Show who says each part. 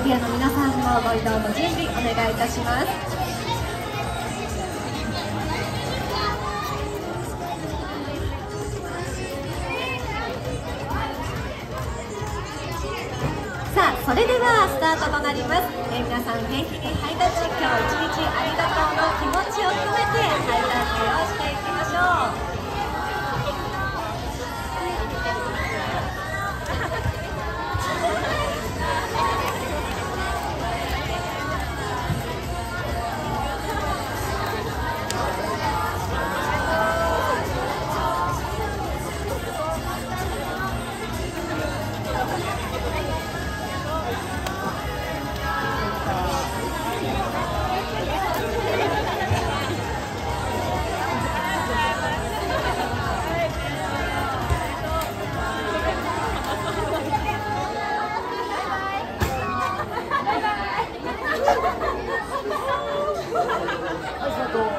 Speaker 1: ルビアの皆さんもご移動の準備お願いいたします。さあそれではスタートとなります、え、皆さん元気にハイタッチ今日一日ありがとうの気持ちを Mas eu